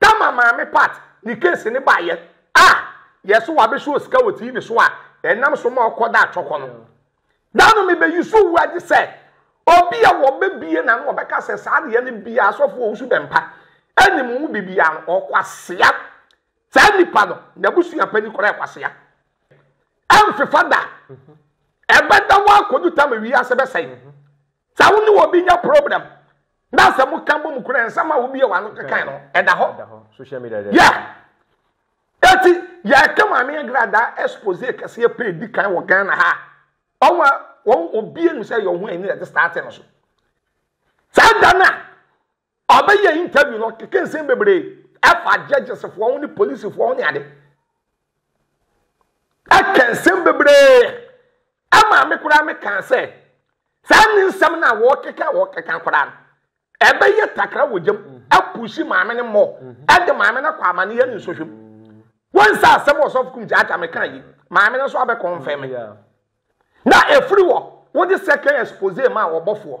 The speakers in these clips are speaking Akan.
Da ma maame Pat ne case no baeɛ a yɛ so wabɛhyɛ osika wɔ TV so a ɛnam so ma ɔkɔ da atwɔkɔ no. Da no mebɛyi so wu agye sɛ obi a wɔbɛbie na no wɔbɛka sɛ saa deɛ no biara sɔfo ɔwusu bɛmpa ɛnim ho biribiara no ɔkwasea. Saa nipa no n'abusua panin koraa ɛkwasea. Ɛmfefa da. Ɛbɛda wɔ akɔdu tam wiase bɛsɛe. Sɛ wo ne obi nya problem na sɛ mo ka bom kura nsɛm a wobie w'ano kekan no ɛda hɔ. Yɛ eti yɛka maame agradaa expose kɛseɛ pɛ di kan wɔ Ghana ha. Ɔmo a wɔn obie nim sɛ yɛ ɔho ɛni ɛde start no so. Saa da no a Ɔbɛyɛɛ interview no ɔkekee nsɛm bebree ɛfa judges foɔ ho ne police foɔ ho ne ade. Ɛka nsɛm bebree ɛma me koraa me kaa sɛ saa ne nsɛm no a wɔkeka wɔkeka koraa no ɛbɛyɛ takra wɔ gyam apusi maame no mmɔ ɛde maame no akɔ amaneyɛ ne nsɔhwɛ mu. Wɔn sɛ asɛm wɔ sɔfo kum gyaagya me kaa yi maame no nso abɛ kɔnfɛn me. Na ɛfiri wɔ wode second expose ma wɔbɔfoɔ.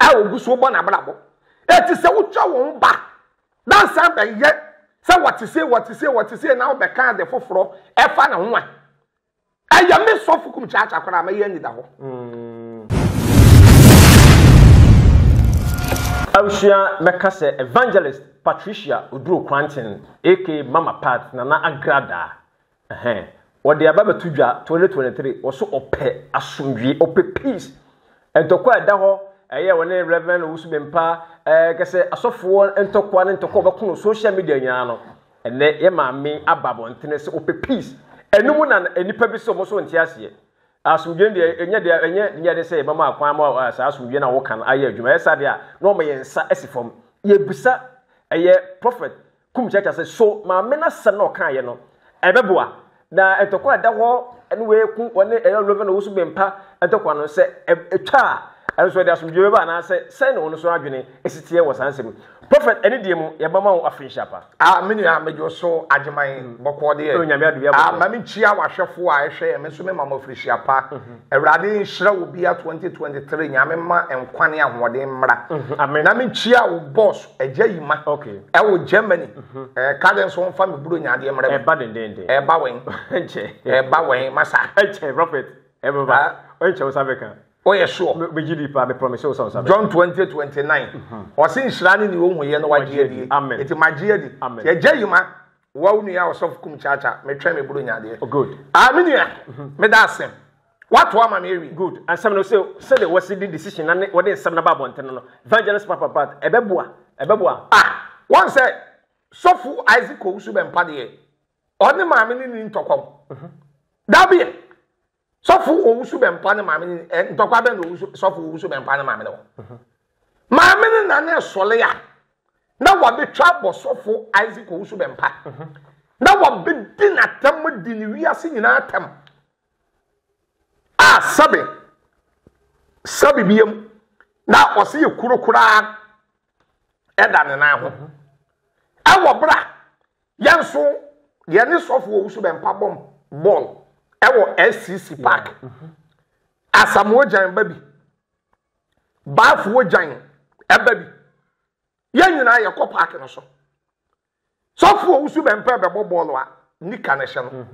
a wɔgu so bɔ no abrabɔ. Ɛte sɛ wotwa wɔn ba na nsan bɛyɛ sɛ wɔte sei wɔte sei wɔte sei na wobɛka ade foforɔ ɛfa ne ho a ɛyɛ me sɔfo kum kyaakya koraa mɛyɛ anidahɔ. Abusua bɛka sɛ Evangelist Patricia Oduro Kwanten aka Mama Pat Nana Agradaa Ɛhɛn, wɔde aba bɛto dwa twenty twenty three, wɔso ɔpɛ asomdwie, ɔpɛ peace. Ntɔkwa a ɛda hɔ, ɛyɛ wɔne Rev. Owusu Bempah, ɛɛ kɛsɛ asɔfoɔ ntɔkwa ne ntɔkwa a ɔbɛko no social media nyinaa no, ɛnɛ yɛ maame aba abɔntene sɛ ɔpɛ peace. Ɛno mu na nnipa bi sɛ wɔn nso nte aseɛ. Asomdwie deɛ ɛnyɛ deɛ ɛnyɛ deɛ de sɛ yɛbɛma akwan ama eh, saa asomdwie na wɔka no ayɛ adwuma. Ɛyɛ saa deɛ a na wɔma yɛn nsa si fam. Yɛbisa ɛyɛ prophet Kum kyeakyea sɛ, So maame no asɛm na ɔkaeɛ no ɛbɛboa? Na ntɔkwa a ɛda hɔ ne wei ku ɔne ɛyɛ Reverend Owusu Bempah ntɔkwa no sɛ ɛtwa a, ɛno nso ɛde asomdwoeɛ bɛba anaasɛ sɛn na wɔn nso adwene si teɛ wɔ saa nsɛm yi? Prophet, ɛne deɛ mu, yɛbɛma wo afenhyia pa. Ah me nua mede wo so Agyeman bɔkɔɔ deɛ oh, nyame adom ah, ma menkyia w'ahwɛfoɔ a ɛhwɛ yɛ me nso mema mo afirihyia pa mhm. awurade nhyira wo bia 2023 nyame ma nkwa ne ahoɔden mmra mhm. na menkyia wo boss Ɛgya yi ma. Okay. Ɛwɔ Germany. Mhm. Ɛɛ ka dɛn so nfa mi buro nya adeɛ mmerɛ. Ɛba dendenden. Ɛba wɛn. Ɛnkyɛ. Ɛba wɛn masa. Ɛnkyɛ prophet. Ɛbɛba. Ɛnkyɛ wosa bɛka. O yɛ sure. Bɛ gyi di paa bɛ promise wosa wosa bɛka. John twenty twenty nine. Mhm. Ɔsi nhyira ne ni ohun yɛ no wa gye adi. Amen. Eti ma gye adi. Amen. Ɛgya yi ma. Wɔn nua ɔsɔfo kum kyaakyaa. Mɛ twɛn mi buro nya adeɛ. Oh good. Ah mi nua. Mhm. Mi da ase. Watoa ama me awie. Good asɛm no sɛ sɛdeɛ wɔsi di decision na ne wɔde nsɛm no ba abɔnten no Evangelist Papa Pat ɛbɛboa ɛbɛboa. Ah wɔn sɛ sɔfo Isaac Kowusu Bɛmpa deɛ ɔne maame no nni ntɔkwa o dabi ɛ sɔfo Owusu Bɛmpa ne maame no ɛ ntɔkwa bɛn na Owusu sɔfo Owusu Bɛmpa ne maame no wɔ maame no na ne sɔle a na wabɛtwa bɔ sɔfo Isaac Owusu Bɛmpa na wabɛdi n'atam di ne wiase nyinaa atam a sɛbe sɛbe bi yam na ɔsɛ yɛ kuro koraa ɛda ne nan ho ɛwɔ bra yɛn nso yɛn ne sɔfo wɔ wusu bɛ mpa bɔm bɔɔl ɛwɔ SCC park asamoa gyan ba bi baafoɔ gyan ɛba bi yɛn nyinaa yɛkɔ park no so. Sɔfo a wusu bɛmpɛ bɛbɔ bɔɔl a nika no hyɛ no.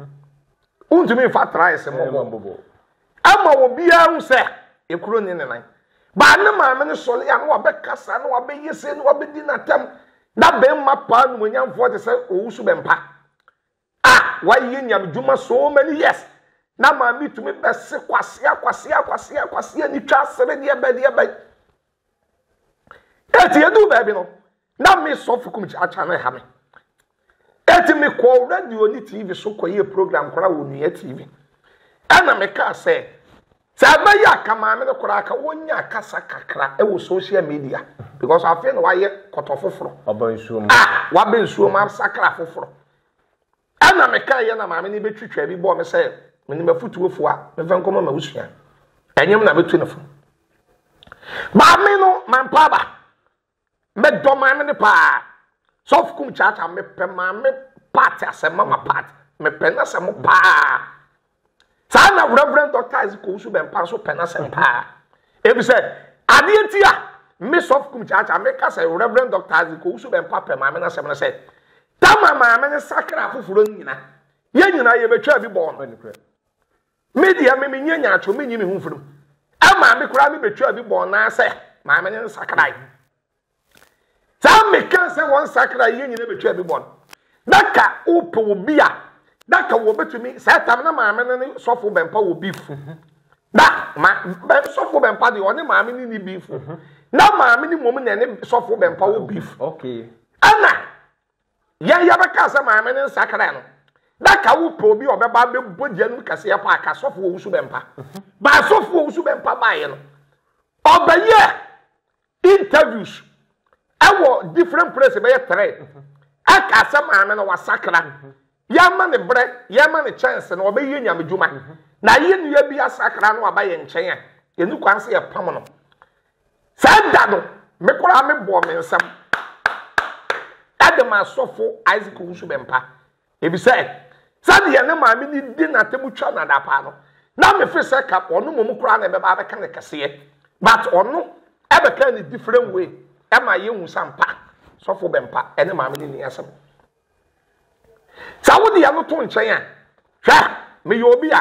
Wontumi mfa traese mmɔ bɔɔl. Ɛma obiara hu sɛ ekuro nye ne nan. Baa ne maame no sɔre a na wabɛkasa na wabɛyɛ sei na wabɛdi n'atam. Na bɛmma paa numonyamfoɔ te sɛ owusu bɛmpa. Ah wayɛ nyame dwuma so many years na maame tumi bɛse kwasea kwasea kwasea kwasea ni twa asere deɛ bɛ deɛ bɛ eti edu baabi no na me sɔfo kum akya no ɛha me eti me kɔɔ radio ne tv so kɔyɛ program koraa wɔ nua tv ɛna me kaa sɛ Sɛ ɛbɛyɛ a ka maame no koraa ka ɔnya kasa kakra wɔ social media because afei na wayɛ kɔtɔ foforɔ ɔba nsuo mu ah waba nsuo mu asakra foforɔ ɛna meka yɛ na maame no bɛtwitwa bi bɔɔ me sɛ menim afutuofoɔ a mefa nkɔma ma wosua ɛnyɛm na bɛtu no fo maame no mampaaba Mɛdɔ maame no paa. Sɔfo kum kyaakyaa mepɛ maame part asɛ mama part mepɛ n'asɛm paa. Saa na Reverend Dr. Isaac Owusu Bɛmpa nso pɛ n'asɛm paa. Ebi sɛ adeɛ ti a me sɔfo kum kyaakyaa meka sɛ Reverend Dr. Isaac Owusu Bɛmpa pɛ maame n'asɛm no sɛ tama maame no sakra foforɔ no nyina yɛn nyinaa yɛbɛtwa bi bɔɔ no. Me deɛ me menyɛ nyaatwom menyi me ho mfiri mu. Ɛmaa me koraa me bɛtwaa bi bɔɔ naa sɛ maame no nsakrae. Saa meka sɛ wɔn nsakrae yɛ nyina bɛtwaa bi bɔɔ no. Na ka wopɛ wɔ bi a na ka wɔbɛtumi saa tam na maame no ne sɔfo bɛmpa wɔ beef. Na ma bɛm sɔfo bɛmpa deɛ ɔne maame ne ne beef. Na maame ne mmom na ɛne sɔfo bɛmpa wɔ beef. Okay. Ɛna Yɛn yɛ bɛka sɛ maame ne nsakrɛ no. Na ka wo pɛ obi ɔbɛba bɛbɔ gya no kɛseɛ paa ka sɔfo wɔ wusu bɛmpa. Ba sɔfo wɔ wusu bɛmpa baeɛ no. Ɔbɛyɛ interviews ɛwɔ different places bɛyɛ three. Ɛka sɛ maame no wasakra. Yɛma ne berɛ, yɛma ne chance na ɔbɛyɛ nyamedwuma. Na yɛ nua bi asakra no aba yɛn nkyɛn a, yɛni kwan sɛ yɛpam no. Saa da no, me koraa mebɔɔ me nsam de maa sɔfo Isaac Owusu-Bempah, efisɛ sɛdeɛ ne maame no di n'atam twa no adapaa no, na mefe sɛ ka ɔno mmom koraa na ɛbɛba abɛka ne kɛseɛ. But ɔno ɛbɛkaa ne different way ɛma yɛhu sɛ ampa sɔfo Bempah ɛne maame no nni asɛm. Sɛ wode yɛ no to nkyɛn a, hwɛ, meyɛ obi a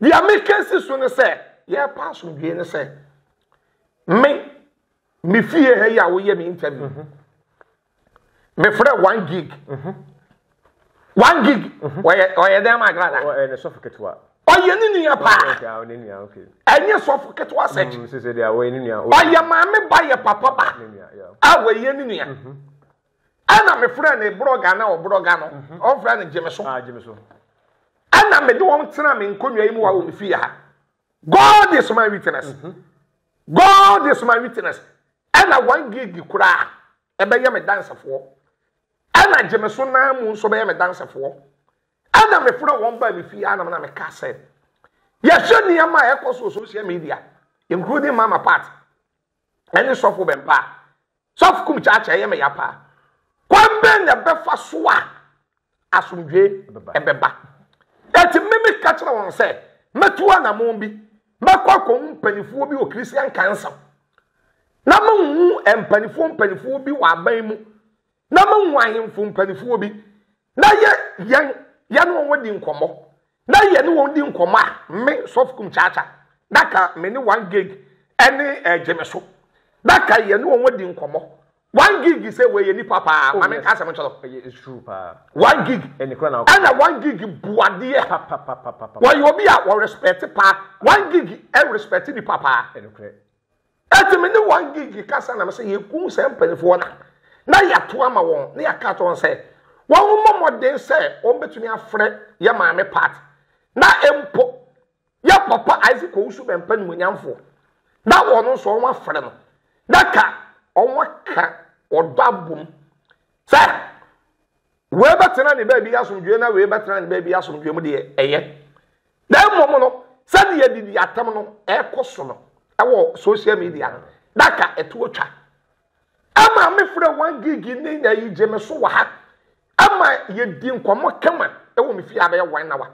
Deɛ meka si so ne sɛ, yɛrepɛ asomdwoeɛ ne sɛ, me, me fie ha yi a woyɛ me interview, mhm. mefrɛ one gig. Mhm. One gig, mhm. ɔyɛ dɛn ma agrada? Ɔyɛ ne sɔfo ketewa. Ɔyɛ ne nua paa. Ɛnyɛ sɔfo ketewa sɛkyi. Mm, ɔyɛ maame ba yɛ papa ba. A wɔyɛ ne nua. ɛna mefrɛ ne brɔga na ɔbrɔga no mhm. ɔmfrɛ no gyeme so ah, ɛna mede wɔn tena me nkonnwa yi mu wa wɔ me fie ha god is my witness mhm. god is my witness ɛna one gig koraa ɛbɛyɛ me dansefoɔ ɛna gyeme so naa mu nso bɛyɛ me dansefoɔ ɛna mefrɛ wɔn baa me fie ha na meka sɛ yɛhwɛ nneɛma a ɛkɔ so wɔ social media including mama part ɛne sɔfo bɛn paa? Sɔfo kum kyaakyaa yɛ me ya paa. Kwan bɛn na ɛbɛfa so a asomdwe ɛbɛba? Eti me me ka kyerɛ wɔn sɛ mɛtu anamon bi, mɛkɔ akɔhu mpanimfoɔ bi wɔ Christian Council, na mehu mpanimfoɔ mpanimfoɔ bi wɔ aban mu, na mehu ahemfo mpanimfoɔ bi, na yɛ yɛn yɛne wɔn di nkɔmmɔ na yɛne wɔn di nkɔmmɔ a me sɔfkum kyaakya na ka me ne one gig ɛne ɛgye me so na ka yɛne wɔn di nkɔmmɔ one gig sɛ wɔyɛ nipa paa oh, maame nka asɛm nkyɛlɛ one gig ɛna one gig bu adeɛ wɔyɛ obi a wɔrespɛte paa one gig ɛrespɛte nipa paa. Eti me ne one gig kasa na mesɛ yɛkum saa mpanimfoɔ na na yɛato ama wɔn na yɛaka ato wɔn sɛ wɔn mmɔ mmɔden sɛ wɔn bɛtumi afrɛ yɛ maame part na mpo yɛ papa Isaac Owusu Bɛmpa nimuonyamfoɔ na wɔn nso wɔn afrɛ no na ka wɔn aka ɔdɔ abom sɛ Wei bɛtena ne baabi asomdwoeɛ na wei bɛtena ne baabi asomdwoeɛ mu deɛ ɛyɛ. Na mmom no, sɛdeɛ didi atam no ɛrekɔ so no ɛwɔ social media no, na ka ɛto atwa. Ɛma mefrɛ wɔn gigi ne na yi gye me so wɔ ha. Ɛma yɛdi nkɔmmɔ kama ɛwɔ me fie abɛyɛ wɔn nawa.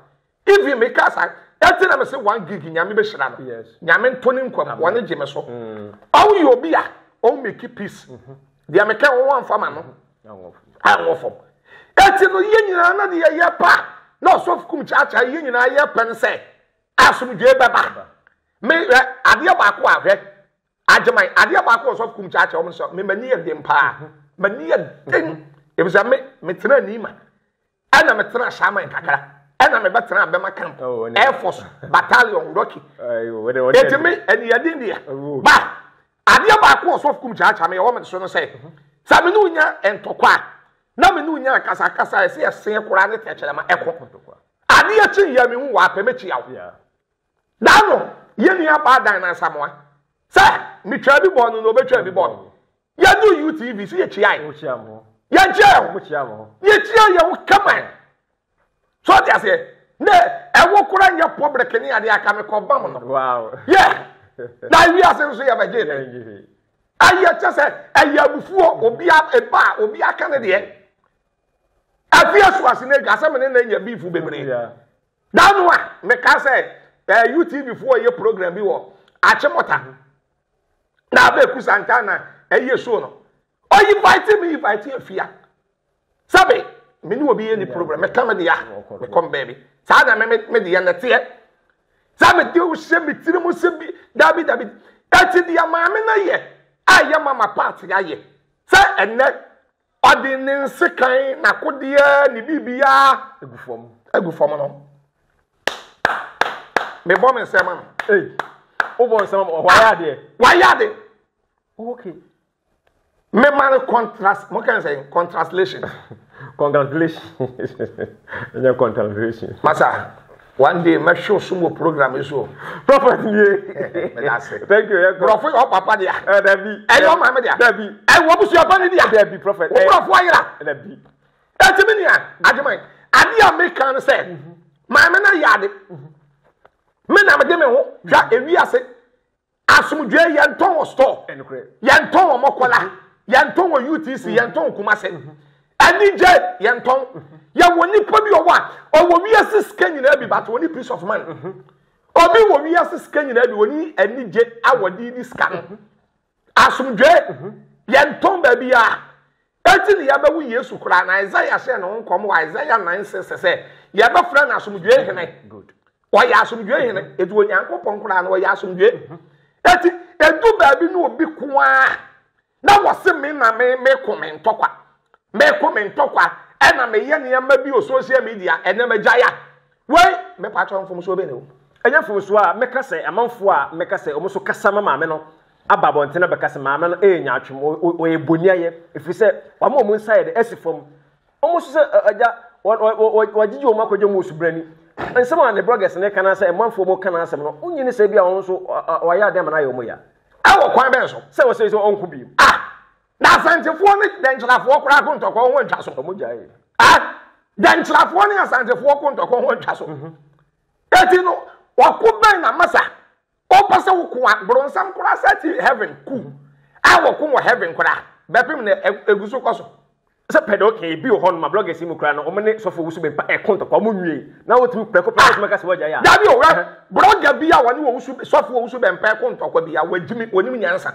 Even me ka sa, ɛte na me se one gig nyame be hyira no. Yes. Nyame nto ne nkwam, wɔne gye me so. Mm. Ɔwo yɛ obi a, ɔwo make peace. Mm-hmm. Deɛ me ka wɔn amfa ma no. Mm-hmm. Anwɔ fam. Ɛte no yɛ nyinaa na deɛ yɛ pa na ɔsɔfo kum kyaakyaa yɛ nyinaa yɛ pɛ no sɛ asomdwee bɛba. Me ɛ adeɛ baako ahwɛ agyeman adeɛ baako ɔsɔfo kum kyaakyaa wɔn sɛ me m'ani yɛ den paa. Mm-hmm. M'ani yɛ den. Ebisa me me tena ni ma. ɛna metenaa sharman kakra ɛna mebɛtenaa bɛma camp oh, air force battalion rocky ɛti me aniyaden deɛ ba adeɛ baako ɔsɔfo kum kyaakyaa me ɛwɔ me so no sɛ sɛ me ne wonya ntɔkwa a na me ne wonya akasakasa ɛsɛ ɛseɛ koraa ne tɛkyerɛma ɛkɔ adeɛ kye yɛ me hu wɔ apɛ mɛkyia wo Da no, yɛn nuabaa Dan na Asamoah. Sɛ metwaa bi bɔɔ no na ɔbɛtwaa bi bɔɔ me. Yɛduu UTV so yɛkyiae. Yɛgyaa ho. Yɛkyiaa yɛn ho kama. So ɔte aseɛ. Na ɛwo kora nyɛ pɔbrɛke ne adeɛ aka mekɔbam no. Yɛ. Na wiase nso yɛbɛgye ne. Ɛyɛ kyɛ sɛ ɛyɛ abufuo obi ɛba a obi aka ne deɛ. Afie so ase na adwa sɛ me ne na anya biifu bebree. Da no a, meka sɛ eh, UTV foɔ yɛ program bi wɔ Achimota na abɛku Santana ɛyɛ show no. Ɔyi invite me invite afia. Sɛbe, me ne obi yɛ ne program, meka me deɛ a, mekɔ me baabi. Saa na me me deɛ na ɛteɛ. Sɛ me deɛ wohyɛ me tiri mu sɛ bi, dabi dabi. Ɛti deɛ maame no yɛ a yɛ mama paate ayɛ. Sɛ ɛnɛ Ɔde ne nsekan, n'akodeɛ, ne biribiara agu fam. Agu fam no. Mebɔ me nsɛm ano. Ei. Wobɔ nsɛm ano. Wayɛ adeɛ. Wayɛ adeɛ. Oh, okay. Me ma no contrast. Mo kàn sɛ contrastlation. Congratulations. Ɛnyɛ contrastlation. Masa. One day mɛ show sum wɔ program yi so. Papa nie. Medase. Thank you. Brɔfo yɛ ɔpapa dia. Ɛ dabi. Ɛ yɛ ɔmaame dia. Dabi. Ɛ wɔ busu apa ni dia. Dabi prophet. Wɔ brɔfo ayira. Dabi. Ɛ ti mi ni a adwuma yi. Adi a mi kan sɛ. Maame na yɛ ade. Mi na mi de mi ho hwɛ ewi ase. Asomdwoe, yɛntɔn wɔ store, yɛntɔn wɔ mɔkɔla, yɛntɔn wɔ UTC, mm. yɛntɔn wɔ Kumase. Mm-hmm. Anigye, yɛntɔn. Mm-hmm. Yɛwɔ nipa bi ɔwɔ a, ɔwɔ wiase sika nyinaa bi, but wɔne peace of mind. Mm-hmm. Obi wɔ wiase sika nyinaa bi, wɔne anigye a wɔde di sika no. Asomdwoe, yɛntɔn baabi a, Dɛn nti na yɛbɛwo Yesu koraa, na Isaiah hyɛɛ ne ho nkɔm wɔ Isaiah 9 6 sɛ sɛ yɛbɛfrɛ no asomdwoe hene? Ɔyɛ asomdwoe hene, ɛti Onyankopɔn koraa no ɔyɛ asomdwoe. Ɛti ɛdu baabi ne obi ko ara na wɔse me na me meko me ntɔkwa, meko me ntɔkwa ɛna meyɛ nneɛma bi o social media ɛnɛ magya ya. Wai! Me pa akyɛw mfomsoɔ bɛn na ɛwɔ mu? Ɛnyɛ mfomsoɔ a mɛka sɛ amanfoɔ a mɛka sɛ wɔn so kasa ma maame no aba abɔnten abɛka sɛ maame no yɛ nyaatwom, ɔyɛ boniayɛ, ɛfiri sɛ wama wɔn nsa yɛ dɛ asi fam. Wɔn nso sɛ agya, wɔgyegye wɔn akɔgya mu osubrani. Nsɛm a ne brɔgɛs no ka no sɛ mmanfoɔ mu ka no asɛm no, wonyi ne sɛ bi a wɔn nso wɔayɛ adeɛ ama no ayɛ wɔn ya. Ɛwɔ kwan bɛn so sɛ wɔsɛ sɛ ɔnko bio? Ah! na asantefoɔ ne dɛnkyerafoɔ koraa ko ntɔkɔ ho ntwa so ɔmo gyae dɛnkyerafoɔ ne asantefoɔ ko ntɔkɔ ho ntwa so mhm. eti no wɔko bɛn na masa ɔpɛ sɛ wɔko a boronsam koraa sɛ ti heaven ku mhm. a wɔko wɔ heaven koraa bɛpem na egu so kɔ so sɛ pɛdɛ ɔka ebi wɔ hɔ no ma blɔgɛs yi mu koraa no wɔn ne sɔfo wusu bɛmpa ɛko ntɔkwa wɔn nwie na wɔtumi pɛko pɛko tuma kasa wɔgya yɛ a. dabi owura blɔgɛ bi a wɔne wɔ wusu sɔfo wɔ wusu bɛmpa ɛko ntɔkwa bi a wɔgyimi wɔnim nyansa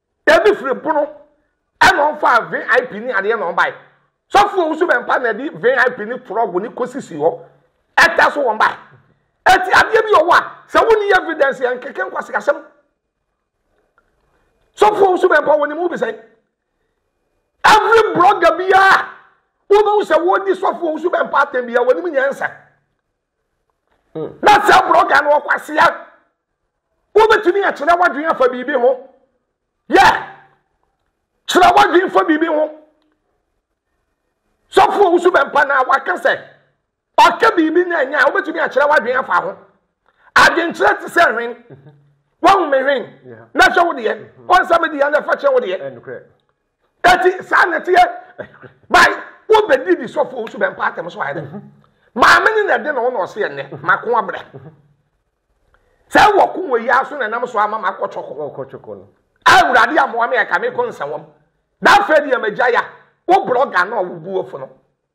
Dabi firi bono ɛna ɔfaa VIP ne adeɛ na ɔbae. Sɔfoɔ wusu bɛmpa na ɛde VIP ne trɔg ne kɔsisi hɔ ɛtɛ so wɔn bae. Ɛti adeɛ bi ɔwɔ a sɛ wo ni evidence yɛ nkeke nkwasi asɛm. Sɔfoɔ wusu bɛmpa wɔ ne mu bisɛn. Every blogger biara wobɛhu sɛ wɔdi sɔfoɔ wusu bɛmpa atɛm biara wɔnim nyansa. Mm. na saa blɔga no ɔkwasea wobɛtumi akyerɛ w'adwene afa biribi ho yɛ kyerɛ w'adwene fa biribi ho sɔfo a wosu bɛmpa no a waka sɛ ɔka biribi na anya a wobɛtumi akyerɛ w'adwene afa ho adwenkyerɛ te sɛ hwen wahu me hwen na hwɛ wo deɛ ɔnsɛ me deɛ na ɛfa kyerɛ wo deɛ Eti saa na ɛteɛ. Bae, wobɛdi di sɔfo nso bɛmpa atɛm so ayɛ dɛ. Mhm. Maame ne na ɛde na wo na ɔseɛ nnɛ, mhm. mako abrɛ. Mhm. Sɛ wɔ ko wɔ yi aso na nam so ama makɔ twɔko. Wɔkɔ twɔko no. Awurade amoa me ɛka me ko nsɛwɔm. Dafɛ deɛ magya ya, wo blɔga na ɔwo bu wɔfo no.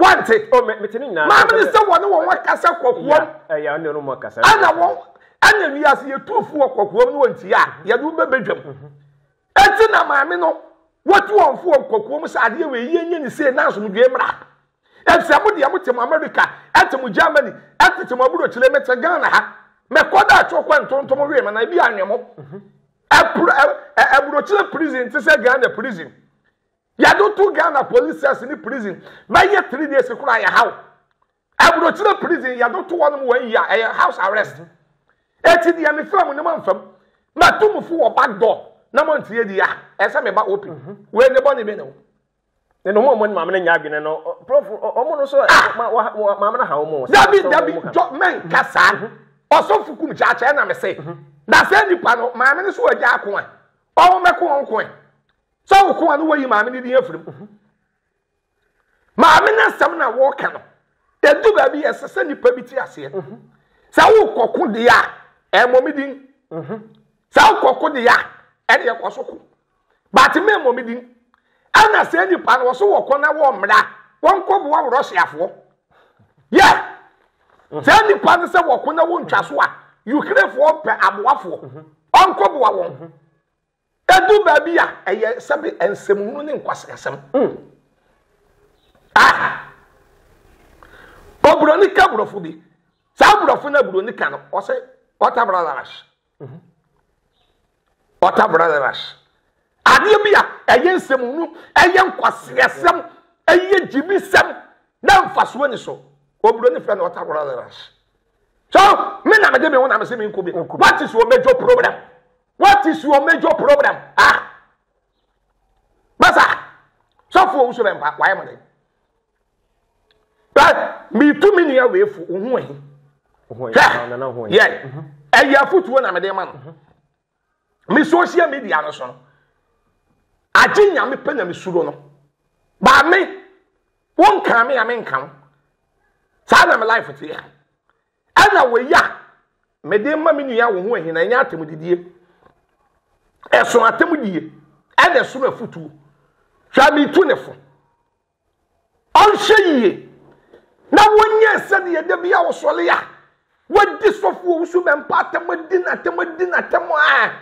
Wante? Oh, me, mete ne nyinaa. Maame ne sɛ wɔne wɔn akasa kɔkoam. Ɛyɛ ɛne no mu akasa. Ɛna wɔn ɛna wiase yɛ tuufu wɔ kɔkoam ne wɔn tia yɛde wɔn bɛbɛ dwam. Ɛti na maame no wɔtu wɔn fo wɔ kɔkoam sɛ adeɛ wɔ eyi enye ne se nanso mo dwe mmra. Ɛfisɛ mo deɛ mo te mo Amerika, ɛte mo Germany, ɛte te mo aburokyire, me te Ghana ha. Mɛkɔ da atwo kɔ ntontom wee ma na ebi anwe mo. Ɛpro ɛburokyire prison te sɛ Ghana prison. yɛde wo to ghana police cells ne prison bɛyɛ three days koro a yɛhaw aburokyerɛ prison yɛde wo to hɔ nom wɔn yi a ɛyɛ house arrest eti deɛ me fam ne ma nfam ma tum fo wɔ back door na mo ntie di a ɛsɛ me ba open mhm. wei ne bɔ ne bɛ ne wo ne no mo mo maame no nya adwene no prof ɔmo no so ah! maame no ha ɔmo dabi dabi jɔ mɛn mhm. kasa mhm. ɔsɔfo kum kyakyɛ na me se na sɛ nipa no maame no so agya ako a ɔmo mɛko wɔn ko ɛ Sɛ wo ko a na woayi maame no din afiri mu. Mhm. Maame no asɛm na wɔreka no. Ɛdu baabi ɛsɛ sɛ nnipa bi te aseɛ. Mhm. Sɛ wokɔ ko deɛ a, ɛmmɔ me din. Mhm. Sɛ wokɔ ko deɛ a, ɛne ɛkɔ so ko. But me mmɔ me din. Ɛna sɛ nnipa no wɔ so wɔkɔ na wɔmmra, wɔnkɔboa wo Russiafoɔ. Yɛ! Sɛ nnipa no sɛ wɔko na wɔntwa so a, Ukrainefoɔ pɛ aboafoɔ. Ɔnkɔboa wɔn. Edu baabi a, ɛyɛ sɛbe nsɛmhunu ne nkwaseasɛm. Mm. Aha. Oburoni ka Borɔfo bi. Saa Borɔfo na Buroni ka no, ɔsɛ Ɔta Bralarash. Ɔta mhm. Bralarash. Adeɛ bi a ɛyɛ nsɛmhunu, ɛyɛ nkwaseasɛm, ɛyɛ gyimisɛm, na mfasoɔ ni so. Oburoni fɛ no Ɔta Bralarash. So, me na mede me ho na me se me nko bi. What is your major problem? What is your major problem? Ah! Basa! Sɔfo owusu bɛ mpa, wayɛ mo dɛ. But, me tu me nua weefu, ohu ahi. Hwɛ! Yɛ! Mhm. Ɛyɛ afotuo na mede ma no. Mhm. Me social media no so no, agye nyame pɛ na mesuro no. Baa me, wonkaa me a menka wo. Saa na me life te ya. Ɛna wei a mede rema me nua wo ho ahina, ɛnyɛ atemudidie. Ɛsono atemudie, ɛna ɛsono afutuo. Hwɛ metu ne fo. Ɔnhwɛ yie na wɔnyɛ sɛdeɛ da bi a wɔsɔre a wɔadi sɔfoɔ wusu bɛmpa atɛm adi no atɛm adi no atɛm a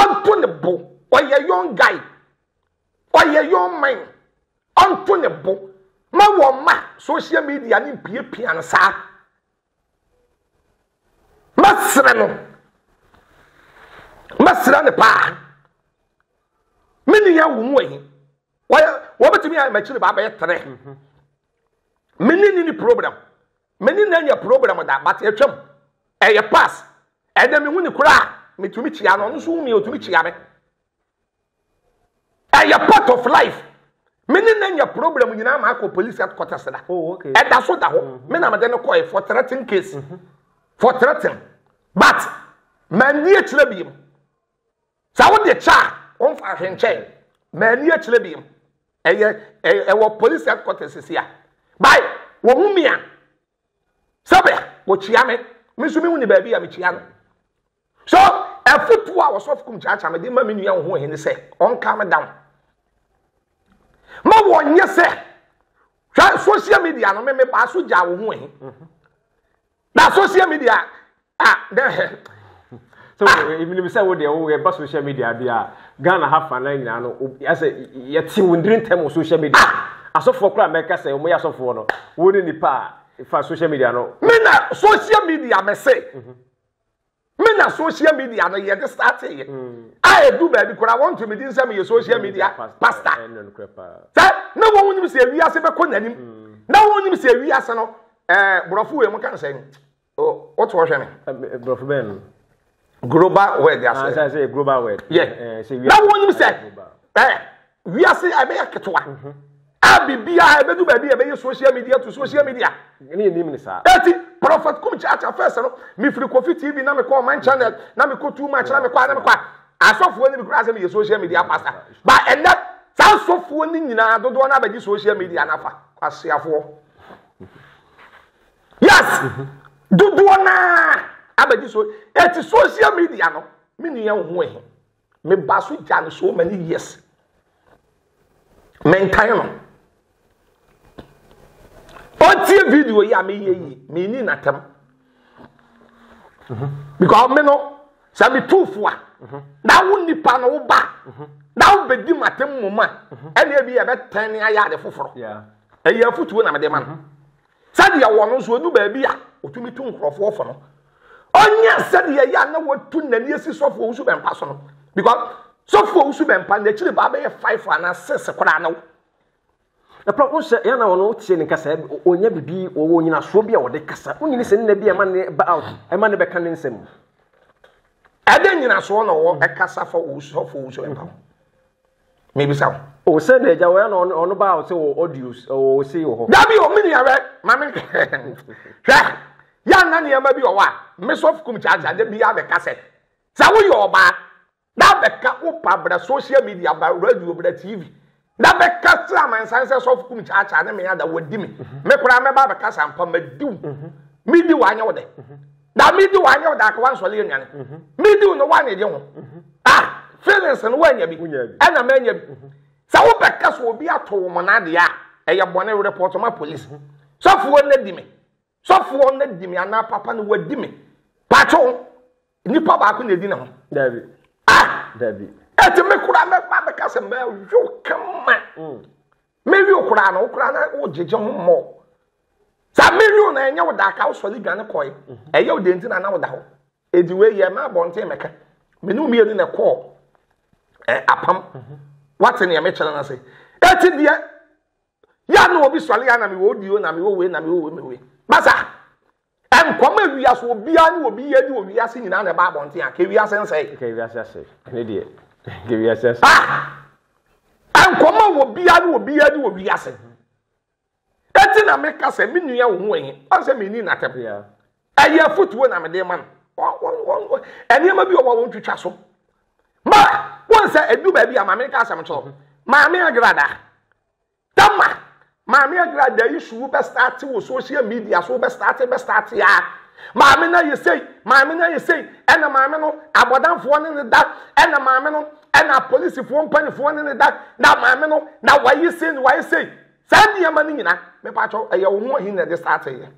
ɔnto ne bo ɔyɛ young guy ɔyɛ young man Ɔnto ne bo ma wɔn mma social media no mpiapia no saa. Mɛsrɛ no. Mɛsrɛ no paa. Me nua wo mu ayi. Wɔyɛ wɔbɛtumi ayɛ m'akyiri baa bɛyɛ tere. Mhm. Me ne ne ni problem. Me ne n'anya problem da but atwam. Ɛyɛ pass. Ɛnna mehu ne koraa. Metumi kyia no. Ɔno nso hu me otumi kyia me. Ɛyɛ part of life. Me ne no nya problem nyinaa ma akɔ police headquarters da. Oh, okay. Ɛda so da hɔ. Mm-hmm. Me na mede no kɔe for threatening case. Mm-hmm. For threatening. But manni akyerɛ bi mu. Sɛ wode kyɛ a, wɔmfa ahwenkyɛn. Manni akyerɛ bi mu. Ɛyɛ ɛwɔ police headquarters sisi a. By wɔhu me a, sɛbea wɔkyia me me nso mehu ne baabi a mekyia no so ɛfotoɔ a wɔsɔfo kum kyaakyaa mede ma me nua wo ho hene sɛ ɔnka me down ma wɔnyɛ sɛ hwɛ social media no me mebaa so gyaa wo ho ahi na social media Ah, so menim sɛ wo deɛ woyɛ ba social media bi a ghana ha fa no nyinaa no asɛ yɛte wo ndiri ntɛm wɔ social media ah! asɔfoɔ koraa mɛka sɛ wɔyɛ asɔfoɔ no wo ne nipa a fa social media no me na social media mɛse mhm. me na social media no yɛde starteeɛ mm. a ɛdu baabi koraa wɔnto me din sɛ meyɛ social mm, media pastor sɛ na wɔn wonim sɛ wiase bɛkɔ n'anim mm. na wɔn wonim sɛ wiase no eh, borɔfo wei mo ka nsɛn What was your name? Brofo bɛn no. Global word ase. Ah, sɛ sɛ global word. Yeah. Eh, sɛ wiase. Na wɔn nim sɛ ɛɛ wiase ɛbɛyɛ ketewa. Mhm. A bibi a ɛbɛdu baabi a ɛbɛyɛ social media to social media. Ne yɛ nim ne saa. Eti prɔfɛt kum kyaakyaa fɛs no mefiri kofi tv na mekɔ ɔman channel na mekɔ too much na mekɔ a na mekɔ a asɔfoɔ no bi koraa sɛ meyɛ social media pastor ba ɛnɛ saa asɔfoɔ no nyinaa dodoɔ no abɛgye social media no afa kwaseafoɔ yes dodoɔ naa abɛgye so ɛti social media no me nua wo ho ɛhe meba so gya no so many years menkan no ɔtie video yi a meyɛ yi menni natɛm because me no sɛ metu fo a na wo nipa no wo ba na wobɛdi matem mmom a ɛne bi yɛbɛtɛn ne ayɛ ade foforɔ ɛyɛ afotuo na mede ma no Sɛdeɛ ɔwɔ no nso, ɔnu baabi a ɔtumi tu nkurɔfoɔ fo no, ɔnyɛ sɛdeɛ ɛyɛ a na watu n'ani asi sɔfoɔ wusu bɛmpa so no because sɔfoɔ wusu bɛmpa n'akyiri baa bɛyɛ five anaa six koraa no ɛpɛ wo sɛ ɛyɛ na wɔn wotie ne nkasa ɔnya bibi wɔwɔ nyinasoɔ bi a wɔde kasa wonyini sɛ nna bi ɛma ne ba out ɛma ne bɛka ne nsɛm mu ɛdɛ nyinasoɔ na wɔwɔ ɛkasa fa ɔwusɔfoɔ wusu bɛmpa ho Mebisa wo. O sɛ na agya wɔyɛ na ɔno baa ɔsɛ wɔ audios ɔwɔ ɔsɛ wɔ hɔ. Dabi o me nua wɛ ma me hwɛ yɛ nna nneɛma bi ɔwɔ a me sɔfo kum kyaakyaa de bi abɛka sɛ sɛ woyɛ ɔbaa na abɛka wo pa bra social media ba radio bra tv na bɛka sɛ amansan sɛ sɔfo kum kyaakyaa ne me ada wadi me me koraa mɛba abɛka sɛ ampa madiw medi wanyɛ wo dɛ na midi wa anyɛ ɔdaaka wa nsɔle anuane mhm. midi no wa anyɛ ho mhm. ah feelings no wa anya bi ɛna ma anya bi mhm. sɛ wo bɛ kɛ so obi ato wɔn na adeɛ a ɛyɛ bɔne report ma police sɔfoɔ na di mi sɔfoɔ na di mi anaa papa no wa di mi patro nipa baako na edi ne ho dabi ah dabi ɛti mi kura mɛ ba bɛ kasa mɛ yɔ kama mm. Mary o koraa no wo koraa na wo gyegye ho mmɔ saa Mary o na ɛnyɛ wo da aka wo sɔre dwane kɔe ɛyɛ wo deɛ nti na na wo da hɔ ɛdi wei yɛ ma abɔnten mɛka me ne wo mmienu na ɛkɔɔ eh, apam wate nea mekyerɛ no se ɛti deɛ yɛ na obi sɔre ya na mewɔ odie o na mewɔ wei na mewɔ wei mewɔ wei masa Nkɔm a wiase obiara ne obi yɛ ne wɔ wiase nyinaa na ɛba abɔnten a, ka wiase nsɛe. Ka wiase ase. Ne deɛ, ka wiase ase. Ah! Nkɔm a obiara ne obi yɛ ne wɔ wiase. Eti na meka sɛ, me nua wo ho ahi. Ɔn sɛ menni n'atɛm. Ɛyɛ afotuo na mede ma no. Nneɛma bi wɔ hɔ a wɔntwitwa so. Ma, wɔn sɛ, ɛdu baabi a ma menka asɛm kyerɛ wo. Maame Agrada. Tama, Maame Agra da issue wo bɛ start wo social media so wo bɛ start bɛ start ya. Maame na ye sei, maame na ye sei, ɛna maame no abɔdanfoɔ ne ne da, ɛna maame no ɛna polisifoɔ mpanifoɔ ne ne da, na maame no na wayi sei ne wayi sei. Saa nneɛma no nyina, mepakyɛw ɛyɛ wo ho ahi na ɛde start yɛ.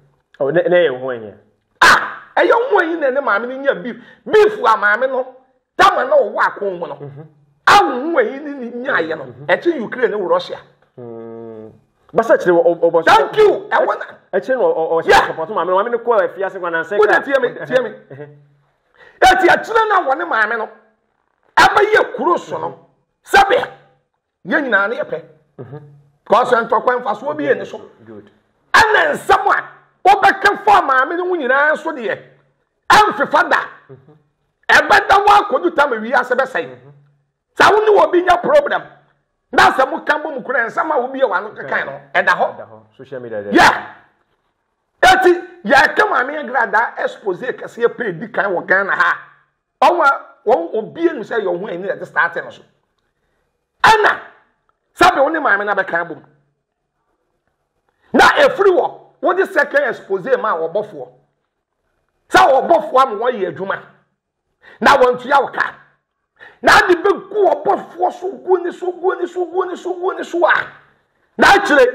Oh, na ɛyɛ wo ho ahi. Ah, ɛyɛ wo ho ahi na ne maame no nya beef. Beef wa maame no Dama na ɔwɔ akon mu no. Mhm. Ahohu ayi ne ne nyaayɛ no. Mhm. Ɛkyi Ukraine ne Russia. Mm. Basa kyerɛ wɔ ɔbɔ so. Thank you. Ɛwɔ na. Ɛkyerɛ no ɔhyɛ sɔpɔtɔ maame no maame no kɔ afi ase kwan na nsɛ kra. Wode tie me tie me. Ɛti akyerɛ na wɔ ne maame no. Ɛbɛyɛ kuro so no. Sɛbea. yɛn nyinaa ne yɛ pɛ kɔsɛ ntɔkwa mfasoɔ bi yɛ ne so ɛna nsɛm a wobɛka fa maame no ho nyinaa nso deɛ ɛmfefa da ɛbɛda wɔn akɔdu tam awi ase bɛsɛe sɛ wo ne wɔ bi nya problem na sɛ mo ka bɔ mu kura nsɛm a wobi yɛ wɔn ano keka no ɛda hɔ yɛ eti yɛka maame agradaa expose kɛseɛ pɛ di kan wɔ ghana ha. ɔwa wɔn obi enu sɛ yɛ ɔho ani ɛde start no so ɛna sɛbi wo ne maame na bɛka abom na efiri wɔ wode second expose ma ɔbɔfoɔ sɛ ɔbɔfoɔ ama wɔyɛ adwuma na wɔntua wo ka na ade bɛgu ɔbɔfoɔ so guo ne so guo ne so guo ne so guo ne so a na akyerɛ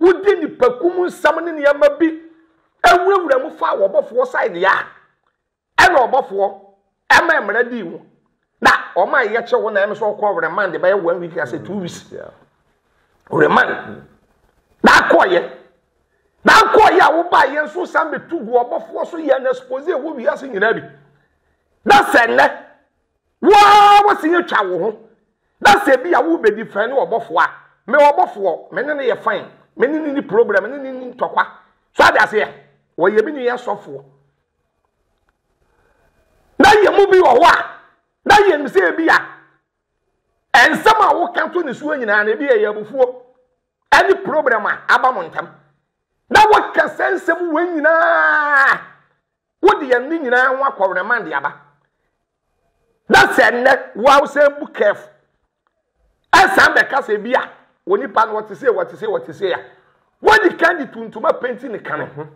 wodi nipakum nsɛm ne nneɛma bi awurawura mu fa wɔbɔfoɔ side a Ɛna ɔbɔfoɔ ɛma mmara dii ho na wɔn a yɛkyɛ wɔn na ɛno so ɔkɔ remand bɛyɛ one week ase two weeks remand mm. na akɔɔyɛ na akɔɔyɛ a wobaa yɛn nso san bɛtu gu ɔbɔfoɔ so yɛn expose ɛwɔ wiase nyinaa bi na sɛ nnɛ waa wɔsi yɛ twa wo ho na sɛ bi a wobɛdi fɛn ne ɔbɔfoɔ a me ɔbɔfoɔ me ne ne yɛ fan me ne ne ni problem me ne ne ni ntɔkwa so ade aseɛ wɔyɛ me nua sɔfoɔ Na yɛn mu bi wɔ hɔ a, na yɛn sɛ ebi a nsɛm a woka to ne soɔ nyinaa no, ebi yɛ abufuo ɛne problem a aba mo ntam. Na woka sɛ nsɛm wɔ nyinaa, wode yɛn ne nyinaa ho akɔwerɛma de aba. na sɛ nnɛ woawosan bu kɛf ɛsan bɛka sɛ bi a onipa no ɔte sei ɔte sei ɔte sei a wodi kan de tuntum apenti ne kane ho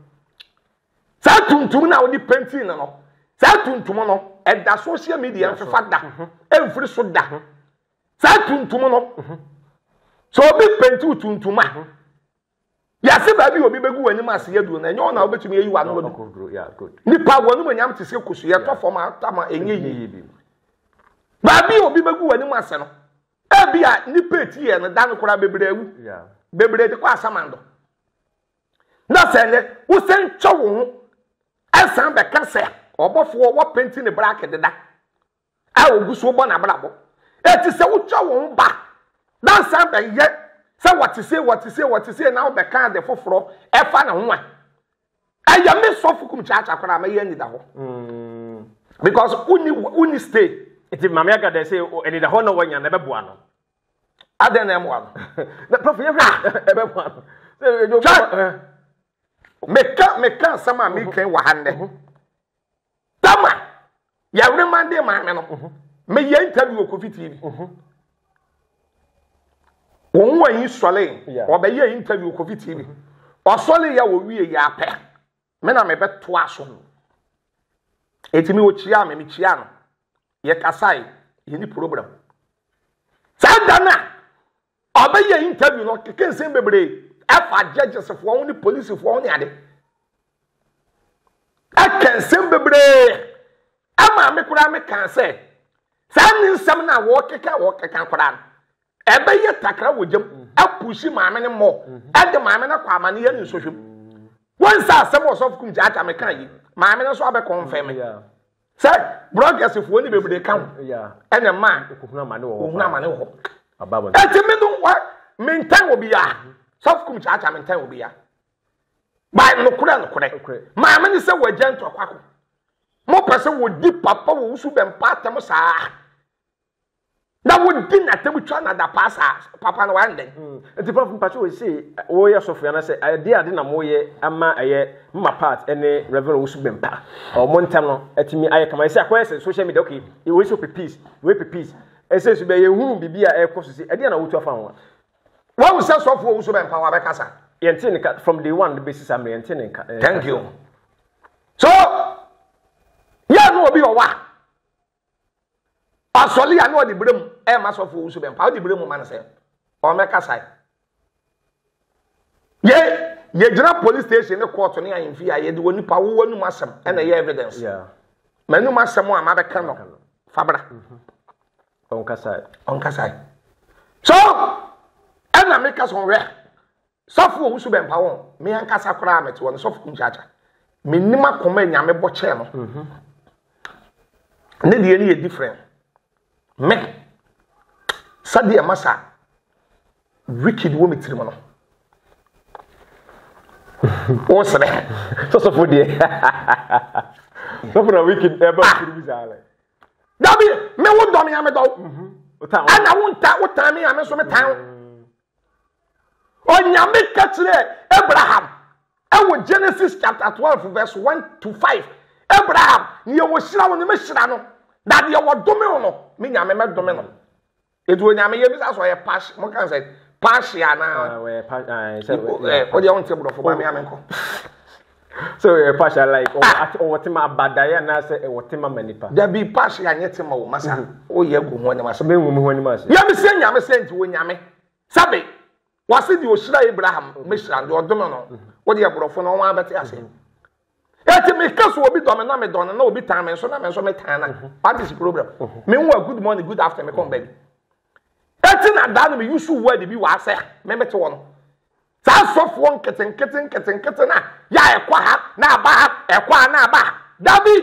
saa tuntum no a wode penti no no saa tuntum no ɛda social media mfefa da mhm. ɛmfiri so da mhm. saa tuntum no mhm. sɛ obi penti wo tuntum a Yɛase baabi a obi bɛgu w'anim ase aduro no, ɛnyɛ wo na wobɛtumi ayi w'ano adu. Nnipa wɔnom anyam te sɛ kusu, yɛtɔ fam atama ɛnyɛ yie bi. Baabi a obi bɛgu w'anim ase no, ebi a nnipa eti yɛ no da no koraa bebree awu. Bebree de kɔ asamando. Na sɛ ɛnɛ wosɛn kyɛ wo ho ɛsan bɛka sɛ ɔbɔfoɔ wɔpenti ne brake deda. a wɔgu so bɔ no abrabɔ. Ɛte sɛ wotwa wɔn ba na nsan bɛyɛ sɛ wɔte sei wɔte sei wɔte sei na wobɛka ade foforɔ ɛfa ne ho a ɛyɛ me sɔfo kum kyaakya koraa mɛyɛ anidahɔ mm. because wonni wonni stay nti maame aga dɛ sɛ anidahɔ na wɔnya na ɛbɛboa no adɛn na ɛmoa no na prɔfo yɛhwɛ ah! ɛbɛboa no meka meka asɛm a mekɛn wɔ ha nnɛ mhm. Tama yɛwere ma de maame no mhm. meyɛ interview wɔ kofi tv mhm. wɔn wɔ yi sɔle wɔbɛyɛ interview wɔ kofi tv ɔsɔle yɛ wɔ wie yɛ apɛ me na mebɛtoa so ɛtumi wɔkyia me mekyia no yɛkasae yɛni problem saa da no a Ɔbɛyɛɛ interview no ɔkekee nsɛm bebree ɛfa judges foɔ ho ne police foɔ ho ne ade. Ɛka nsɛm bebree ɛma me koraa me kaa sɛ saa ne nsɛm no a wɔkeka wɔkeka koraa no ɛbɛyɛ takra wɔ gyam apusi maame no mmɔ ɛde maame no akɔ amaneyɛ ne nsɔhwɛ mu. Wɔn sɛ asɛm ɔsɔfo kum gyaagya me kaa yi maame no nso abɛkɔnfɛn me. sɛ brɔdɛsefoɔ ne bebree ka ho ɛna ma ɔkɔhunu amane wɔ hɔ ɛti me no wa mentɛn wɔ biaa mhm. sɔfkum kyaakyaa mentɛn wɔ biaa bae nokorɛ nokorɛ maame ne sɛ wɔagya ntɔkwako mopɛ sɛ wɔdi papa wɔ wusu bɛmpa atɛm saa na wodi n'atam twa no adapaa saa papa no wayɛ dɛn mm. nti pɔfo mpa so wɔsi wɔyɛ sɔfo yana sɛ ɛde ade na wɔyɛ ama ɛyɛ mma part ɛne reverend wosu bɛmpa wɔn ntam no ɛtumi ayɛ kama ɛsɛ akɔyɛ sɛ social media okay wɔyɛ sɛ ɔpɛ peace wɔyɛ pɛ peace ɛsɛ nso bɛyɛ hunu biribi a ɛkɔ so si ɛde na wotu afa ho wɔn sɛ sɔfo wɔ wosu bɛmpa wɔn abɛkasa yɛn ti ne ka from day one de besi sa mmerɛ yɛn ti ne ka thank you so yɛn no obi wɔ wa. Ɔsɔle a na ɔde berɛ mu rema sɔfoɔ wusu bɛmpa, wode berɛ mu ma no sɛ ɔmmɛkasae. Yɛ yɛgyina police station ne court ne ahemfie a yɛde wɔ nipa wo w'anum asɛm ɛna ɛyɛ evidence. M'anum asɛm a mabɛka no fa bra. Mhm. Ɔnkasae. Ɔnkasae. So ɛna meka so hwɛ. Sɔfo owu so bɛmpa wɔn. Me ankasa koraa mete hɔ no, sɔfo kum kyaakya. Menim akoma Nyame bɔ kyɛɛ no. Mhm. Ne deɛ no yɛ different. Me, sɛdeɛ masa wicked wɔ me tirim no, wo serɛ. Sɔsɔfo deɛ. Sɔfo na wicked ɛbɛ eh, tirim saa lɛ. Dabi, me wo dɔ me ya me dɔ. Mhm. Ɛna wo nta wo tan me ya me nso me tan. Mm. Onyame ka kyerɛ Abraham ɛwɔ Genesis chapter twelve verse one to five Abraham deɛ wɔhyira wo no mɛhyira no na deɛ wɔdome wo no me Nyame mɛdome no ɛti Onyame yɛ bisa sɛ ɔyɛ passion mo kan sɛ passion anaa ɔdeɛ wonte borɔfo ba me amenkɔ So yɛ pasha like ɔwɔ ah. ati ɔwɔ tema abadaye anaasɛ ɛwɔ tema ma nipa. Dabi pasha yɛ anyɛ tema wɔ masa mm-hmm. o yɛ gu ho ne masa. Bɛn wɔn ho ne masa. Yɛ mi sɛ nyame sɛ nti wɔ nyame sabe wasi di ohyira Abraham mm-hmm. mehyira ndi ɔdom no mm-hmm. o de aborɔfo no wɔn abɛte ase. Eti mi ka so obi dɔmi na mi dɔni na obi tan mi nso na mi nso mi tan na what is the problem? Mi n wa good morning good afternoon mi kɔn baabi. Eti na daa na me use word bi wɔ ase a me mete wɔ no. Saa asɔfoɔ nketenkete nketenkete na yɛ a ɛkɔ ha na aba ha, ɛkɔ ha na aba ha. Dabi!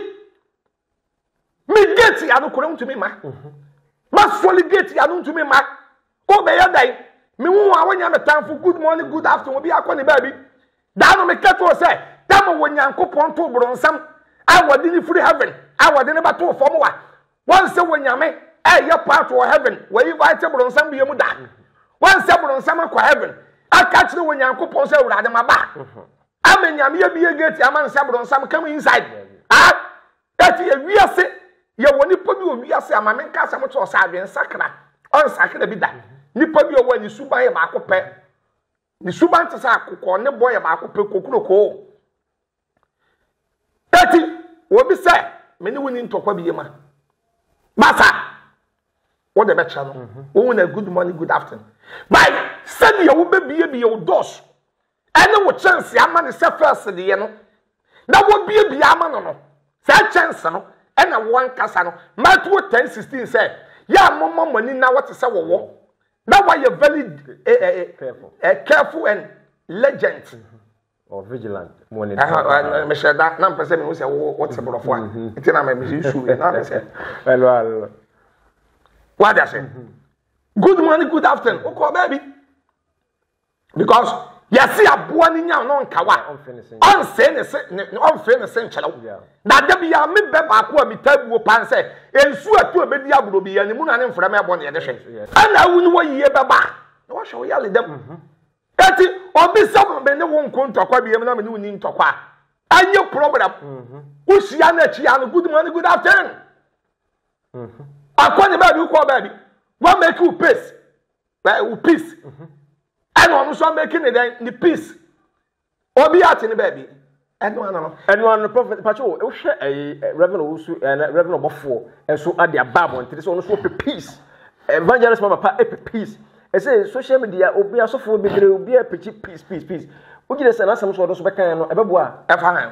Me gate ya no kora ntumi ma. Mhm. Ma sɔli gate ya no ntumi ma. O bɛyɛ dɛn? Me hu a wonya me tanfo good morning good afternoon obi akɔ ne baabi. Daa no me kɛto sɛ dama wɔ Nyankopɔn to boronsam a wɔde ne firi heaven a wɔde ne ba to fam wa Wɔn sɛ wɔ nyame ɛyɛ part wɔ heaven wɔ invite boronsam bia mu da wɔn sɛ boronsam akɔ heaven aka kyerɛ wɔ nyankopɔn sɛ awurade ma ba ama nyame yɛ bia gate ama nsɛ boronsam come inside ah ɛti yɛ wiase yɛ wɔ nipa bi wɔ wiase ama me nka asɛm kyerɛ ɔsɛ adwensakra ɔnsakra bi da nipa bi wɔ wɔ ani suban yɛ baako pɛ Ne suban te sɛ akokɔ, ne bɔ yɛ baako pɛ kokurokoo. Eti obi sɛ me ne wo ni ntɔkwa bi yɛ ma. Basa wo de bɛkyɛ no. Mhm. Wo na good morning, good afternoon. By sɛdeɛ wobɛbiebie wo dɔs ɛne wo kyɛnse ama ne sɛ fɛs deɛ no na wobiebie ama no no saa kyɛnse no ɛna wɔn kasa no Matthew ten sixteen sɛ yɛ a mɔmɔ mo ani na wɔte sɛ wɔwɔ Na wayɛ very eh, eh, eh, careful. Eh, careful and legend. Mm -hmm. Or vigilant. mehyɛ da na mpɛ sɛ mehu sɛ wote borɔfo a nti na mɛmese su na mpɛ sɛ wade ase good morning good afternoon wokɔ baabi because yɛse aboa no nya no nkawa ɔnsee ne se ɔmfee ne se nkyerɛw na da bi a me bɛ baako a metaa buo paa sɛ nsuo ato a ɛbɛdi agorɔ bi yɛ ne mu na ne mframa ɛbɔ ne yɛde hwɛ ɛna awu no wɔ yie bɛba a na wɔhwɛ wo yale dɛm mhm. ɛti obi sɛ me ne wo nko ntɔkwa biam na me ne wo ni ntɔkwa a ɛnyɛ problem mhm. wohyia no akyi a no good morning good afternoon mhm. akɔ ne baabi wokɔ baabi wɔn make you pace na ɛwo peace ɛna ɔno nso amɛki ne dɛn ne peace obi ate ne baabi ɛno ano no. ɛno ano prɔfɛt pàtó o wohwɛ ɛyi rɛvɛn owusu ɛna rɛvɛn ɔbɔfoɔ ɛso adi aba abɔnten sɛ ɔno nso ɔpɛ peace evangelist mama pa ɛpɛ peace ɛsɛ social media obi asɔfoɔ bebree obi apɛkyi peace peace peace wogyina sɛ n'asɛm so ɔno nso bɛka yɛn no ɛbɛboa. ɛfa hɛn.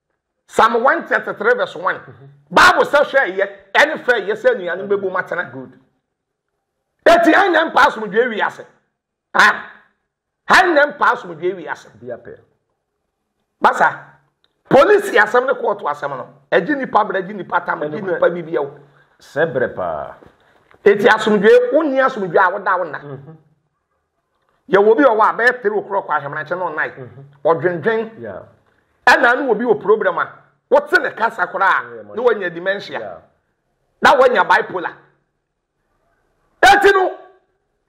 Psalm 133 verse 1. Mm-hmm. Bible sɛ hwɛ ɛyɛ ɛne fɛ ɛyɛ sɛ anuanom bɛbu mu atena. Good. Eti ɛn na mpa asomdwe wi ase. Ah. Ɛn na mpa asomdwe wi ase. Bi apɛ. Basa. Polisi asɛm ne kɔɔto asɛm no. Ɛgye nipa brɛ, ɛgye nipa tam, ɛgye nipa bibi ɛwo. Sɛ brɛ paa. Eti asomdwe, wonni asomdwe a woda wo nna. Mm-hmm. yɛwɔ bi wɔ hɔ a bɛyɛ three o'clock ahemanakyɛ no ɔnan ɔdwendwen ɛna ne wɔ bi wɔ problem a wote ne kasa koraa ne wanya dementia na wanya bipolar ɛti no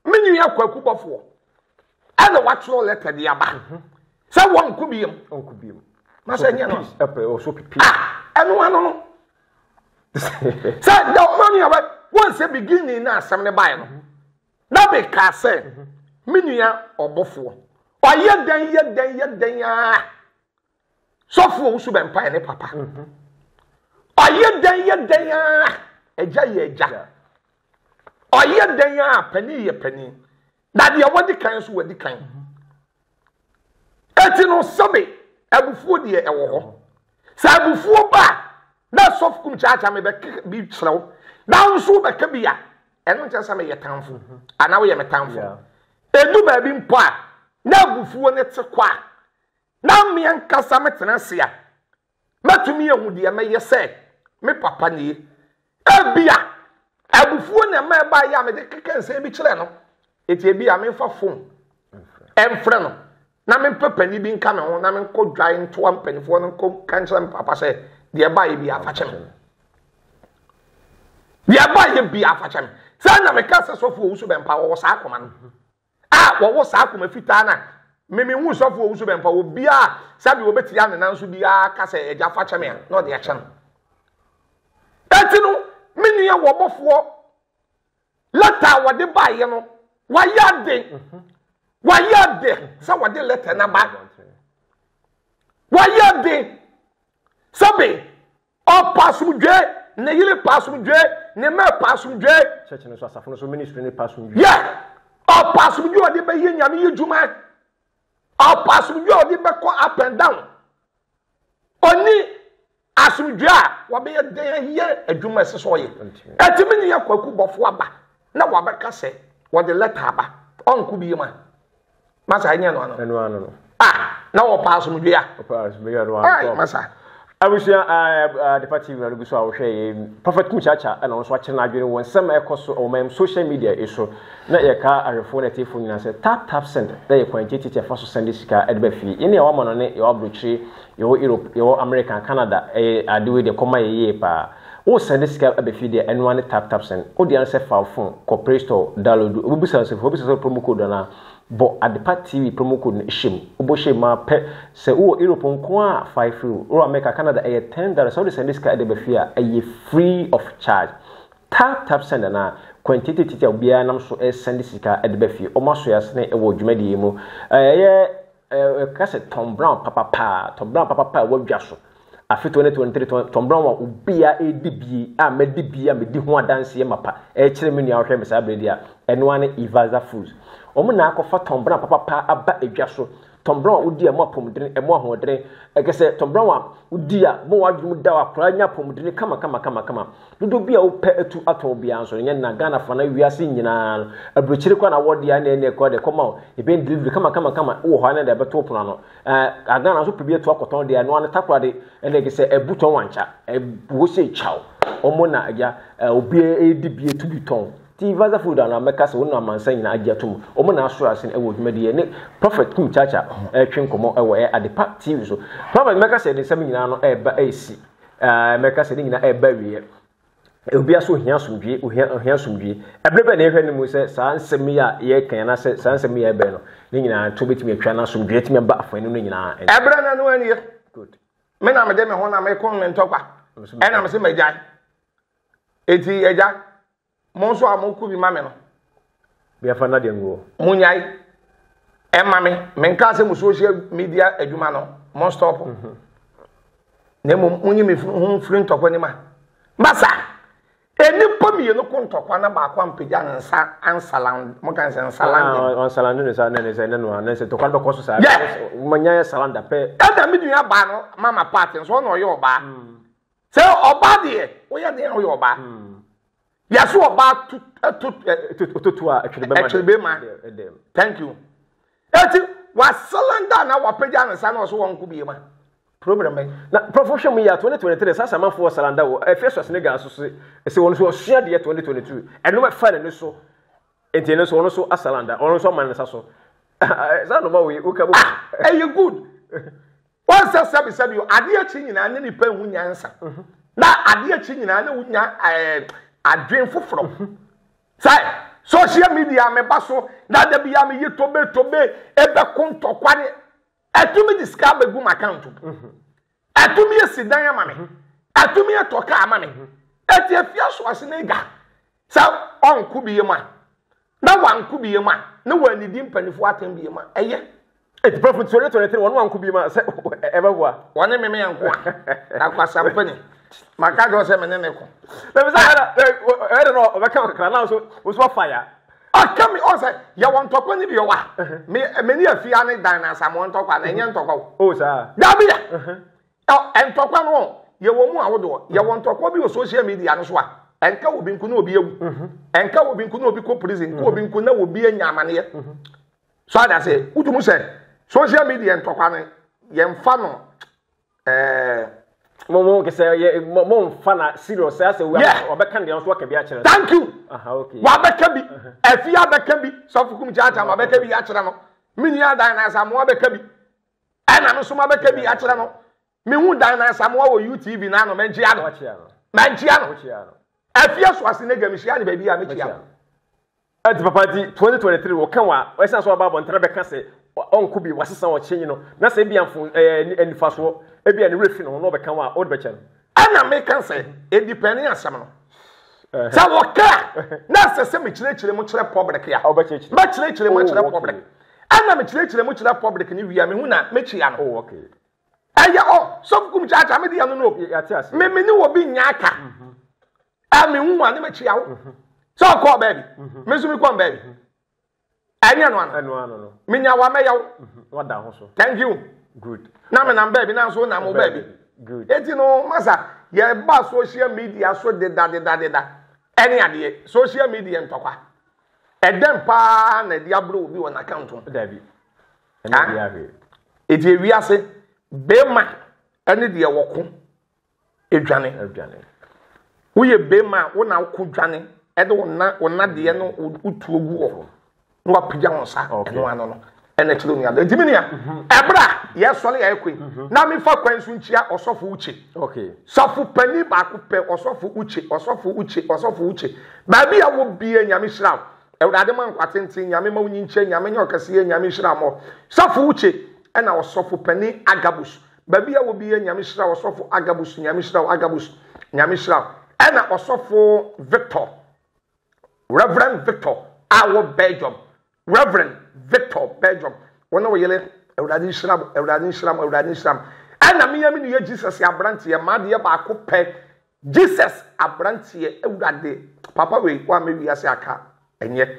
me nua kwaku bɔfoɔ ɛna watwerɛ lɛtɛ de aba mhm. sɛ wɔnko biam na sɛ nyɛ no ɛno ano no sɛ da ɔma nua wɛ wɔnsɛ beginning na asɛm ne baeɛ no Na mekaa sɛ, Me nua ɔbɔfoɔ, ɔyɛ dɛn yɛ dɛn yɛ dɛn ara sɔfoɔ wo so bɛmpae ne papa. Mhm. Ɔyɛ dɛn yɛ dɛn ara agya yɛ agya. Ɔyɛ dɛn ara panin yɛ panin. Na deɛ wadi kan nso wadi kan. Mhm. Enti no sɛbe abufuo deɛ ɛwɔ hɔ. Sɛ abufuo ba a, na sɔf kum kyaakyaa mebɛka bi kyerɛ wo. Na wo nso wobɛka bi a, ɛno nkyerɛ sɛ meyɛ tamfo anaa woyɛ me tamfo. Ɛdu baabi mpo a, na abufuo no te kɔ a, na meankasa metena ase a, Mɛtumi ahu deɛ mɛyɛ sɛ me papa nie. Ebia abufuo na ɛma ɛbaeɛ a mede keka nsɛm bi kyerɛ no. Eti ebia memfa fon mfrɛ no na mempɛ panin bi nka me ho na menkɔ dwae ntoa mpanimfoɔ no nkɔ ka nkyerɛ me papa sɛ deɛ ɛbaeɛ bi afakyɛ me. Deɛ ɛbaeɛ bi afakyɛ me. Sɛ na meka sɛ sɔfo owu so bɛmpa wɔwɔ saa akoma no. a wɔwɔ saa akoma fitaa no a me me hu sɔfo owu so bɛmpa wɔ bia a sɛdeɛ wɔbɛtia ne nan so biara ka sɛ agya fa kyɛ me a na ɔde akyɛ no ɛti no me nua wɔbɔfoɔ lɛta a wɔde baeɛ no wayɛ de wayɛ de sɛ wɔde lɛta no ba wayɛ de sɛbe Ɔpɛ asomdwoe, ne yere pɛ asomdwoe, ne mma pɛ asomdwoe. Church no so, asafo no so, ministry no pɛ asomdwoe. Yɛ! Ɔpɛ asomdwoe a ɔde bɛyɛ Nyame yɛ dwuma. Ɔpɛ asomdwoe a ɔde bɛkɔ up and down. Ɔni asomdwoe a wɔbɛyɛ dɛn ayɛ adwuma ɛsɛ sɛ ɔyɛ. Ɛtumi ne yɛ kwaku bɔfo aba na wɔabɛka sɛ wɔde lɛta aba. Ɔnko bi yɛ mu a. masa ɛnyɛ no ano ɛno ano no ah na wɔpa asomdwe a wɔpa asomdwe a no ano masa abusua adepa tv na lugusu a wɔhwɛ yɛ prophet muchacha ɛna wɔn nso akyerɛ n'adwene wɔn nsɛm a ɛkɔ so wɔn mayam social media eso na yɛka ahwɛfoɔ na ɛtefo nyinaa sɛ tap tap send na yɛ kwan titi kyɛ fa so send sika ɛde bɛ fie yɛn ni ɛwɔ ama no ne yɛwɔ aburokyire yɛwɔ europe yɛwɔ america canada ɛyɛ adewe deɛ kɔma yɛ yie paa wo send sika ɛbɛ fie deɛ ɛnoa ne tap tap send o deɛ no sɛ fa phone kɔ play store download obi bisa sɛ obi sɛ promo code anaa Bɔ Adepa TV promo code no hyɛ mu. Wobɔ hyɛ mu a pɛ, sɛ wowɔ Europe nko a fa firi wo. Wowɔ America, Canada, ɛyɛ ten dollars. Sɛ wode sɛnde sika de aba fie a, ɛyɛ free of charge. Tap Tap Send anaa quantitative ticket a obiara nam so resɛnde sika de ba fie. Wɔn asoɛe asene wɔ dwumadie yi mu. Ɛyɛ Ɛka sɛ Tom Brown papapa a, Tom Brown papapa a ɛwɔ dwa so. Afe 2023, Tom Brown a obiara redi bi a madi bi a medi ho adanseɛ mapa rekyerɛ me nua ɔhwɛ me saa berɛ deɛ a, ɛno ara ne Ivaza Foods. Wɔn na akɔfa Tom Brown papapa aba edwa so. Tom Brown a wodi a ɛma apɔmuden, ɛma ahoɔdene. Ɛka sɛ Tom Brown a wodi a, ma w'adwene mu da hɔ a, akwadaa nya apɔmuden kama kama kama kama. Dodoɔ bi a wopɛ atu atɔn biara nso no, nyɛ na Ghanafoɔ anaa wiase nyinaa no, aburokyire kɔ na wɔde a na ɛne ɛkɔ de kɔma wo. Yɛbɛyɛ delivery kama kama kama wɔ hɔ a na ɛde abɛto wo pono ano. Ɛɛ Ghana nso pɛ bi atu akɔtɔn deɛ ɛno ano takoradi ɛna ɛde sɛ ɛbu tɔn wankya. Ɛbu sɛ kyaw. Wɔn na agya obi ɛredi bi atu bi tɔn. Ti Vaza Food anaa mɛka sɛ wɔn na amansan nyinaa agye ato mu. Wɔn na asoro asen ɛwɔ dwumadie ne Prophet Kum Chacha ɛretwe nkɔmmɔ ɛwɔ ɛyɛ Adepa TV so. Prophet mɛka sɛ yɛde nsɛm nyinaa no ɛreba ɛresi. ɛɛ mɛka sɛ ne nyinaa ɛreba awieɛ obiara so ohia asomdwie ohia ohia asomdwie ɛbere bɛn na yɛhwɛ ne mu sɛ saa nsɛm yi a yɛka na sɛ saa nsɛm yi a ɛbɛn no ne nyinaa to betumi atwa na asomdwie tumi aba afɔn no nyinaa ɛbere na no anie good me na mede me ho na me ko me ntɔkwa ɛna me se magyae eti agya Mo nso a moko bi ma me no. Me afa na deɛ nguo. Monyae ɛma me menkaa sɛ mo social media adwuma no mo stop mhm. na mmom monyi me ho mfiri ntɔkwa nim a masa nnipa mmienu ko ntɔkwa na baako ampagya nsa ansalan mo kan sɛ nsalande ah, ansalande ne saa ne ne sɛ ne no ne sɛ ntɔkwa no bɛkɔ so saa manya yɛ salanda pɛ ɛna me nua baa no mama paate nso ɔna ɔyɛ ɔbaa mm. Sɛ ɔbaa deɛ woyɛ deɛ woyɛ ɔbaa. Hmm. Yɛsɛ ɔbaa tutu a ɛtwere bɛma. Thank you. Eti wasalanda na wapagya ne nsa na ɔso wɔn nko bie ma. Problem bɛn. Na prɔfo hwɛ mu yɛ a 2023 saa samanfoɔ salanda wɔ Ephesus ne Ghana so se ɛsɛ wɔn nso ɔsua deɛ 2022 ɛnom ɛfa n'ani so nti ɛno nso wɔn nso asalanda wɔn nso ama ne nsa so. Saa noma wei woka mu. Ah, ɛyɛ good. Wɔn sɛ sɛbisɛbi o, adeɛ akyi nyinaa ne nipa ehu nyansa. Na adeɛ akyi nyinaa ne wonya ɛɛ adwene foforɔ. Sɛ social media me ba so na da bi a me yi tobe tobe ebe ko ntɔkwa ne ɛtumi de sika abegu mu account mu. Ɛtumi esi dan ama me. Ɛtumi ɛtɔ kaa ama me. Ɛti efia so ase ne ga. Sɛ ɔnko biom a, na wanko biom a, na wannidi mpanyinfoɔ atɛm biom a, ɛyɛ. Eti Prɔfo 2023 wɔn wanko biom a, sɛ ɛbɛboa. Wɔne me me anko a, na kwasampe ne. Maka kyerɛ sɛ me ne ne ko. Na bisa ɛna ɛna no ɔbɛka kakra na so wo so afa ya. Ɔka me ɔsɛ yɛ wɔn tɔkwa ne bi ɔwa. Uh-huh. Me me ne afia ne dan na asamoa ntɔkwa na ɛnyɛ ntɔkwa o. Oh saa. Dabi ya. Uh-huh. ntɔkwa no yɛwɔ mu a wo doɔ yɛwɔ ntɔkwa bi wɔ social media no so a ɛnka obi nko na obi awu mhm. ɛnka obi nko na obi kɔ prison nka obi mhm. nko na obi anya amaneɛ mhm. so ada sɛ wotum sɛ social media ntɔkwa no yɛmfa no ɛɛ mo mo kese yɛ mo mo nfa na serious ɛyà sɛ wabɛka deɛ nso waka bi akyerɛ. thank you wabɛka bi efi abɛka bi sɔfukum kyaakyaa wabɛka bi akyerɛ no mi ni adan na asamoa bɛka bi. ɛna no nso mabɛka bi akyerɛ no mehu dan na nsamoa wɔ utv na ano mankyia no mankyia no afie so ase na gya mehyia ne baabi a mekyia no ɛnti papa ti 2023 wɔka wa ɛsan so aba abɔntene bɛka sɛ ɔnko bi wasesa ɔkyenyi no na sɛ ebia mfo ɛɛ nifasoɔ ebia ne werɛ fi no ho na ɔbɛka wa ɔde bɛkyɛ no ɛna meka sɛ ɛdipɛne asɛm no sɛ wɔka a na ɛsɛ sɛ mekyerɛkyerɛ mu kyerɛ public a mɛkyerɛkyerɛ mu akyerɛ oh, public ɛna mekyerɛkyerɛ mu kyerɛ public ne wia mehu na mekyia no oh, ɛyɛ ɔ oh, sɔfukum kyaakyaa mede yɛ no no meme ne wɔ bi nya aka mhm. a mehu a ne mekyia wo mhm. sɛ ɔkɔɔ baabi mhm. me nso mekɔn baabi Ɛnyɛ no ano. Ɛno ano no. Menya wa mɛyɛ wo. Mhm. Wada ho so. Thank you. Good. Na me nam baabi na nso nam wo baabi. Good. Eti no masa yɛ ba social media so deda deda deda. Ɛne adeɛ social media ntɔkwa. Ɛdɛn paa na ɛde aburo obi wɔ n'account ho. Dabi. Ɛne ɛde ahwɛ. Eti ewiase bɛrima ɛne deɛ wɔko. dwane. Woyɛ bɛrima a, wo na woko dwane de wo na wo nadeɛ no wotuo gu wɔ hɔ na wapagya wo nsa ɛno ano no ɛna kyerɛ onua dɛ ntumi nea mhm. ɛberɛ a yɛsɔre a ɛkɔ yi mhm. na mefa kwan so nkyia ɔsɔfo wokye sɔfo pani baako pɛ ɔsɔfo wokye ɔsɔfo wokye ɔsɔfo wokye baabi a wɔ bie nyame hyira awurade ma nkwa tenten nyame ma wonyi nkyɛ nyame nyɛ ɔkɛseɛ nyame hyira mɔ sɔfo wokye ɛna ɔsɔfo pani agabus Baabi a wɔ bia Nyame hyira ɔsɔfo Agabus Nyame hyira wo Agabus Nyame hyira wo ɛna ɔsɔfo Victor Reverend Victor a wɔ Belgium Reverend Victor Belgium wɔn na wɔyɛlɛ Awurade nhyira mo Awurade nhyira mo Awurade nhyira mo ɛna meya me nua Jesus abranteɛ maa deɛ baako pɛ Jesus abranteɛ Awurade papa wei wɔn a mɛ wiase aka ɛnyɛ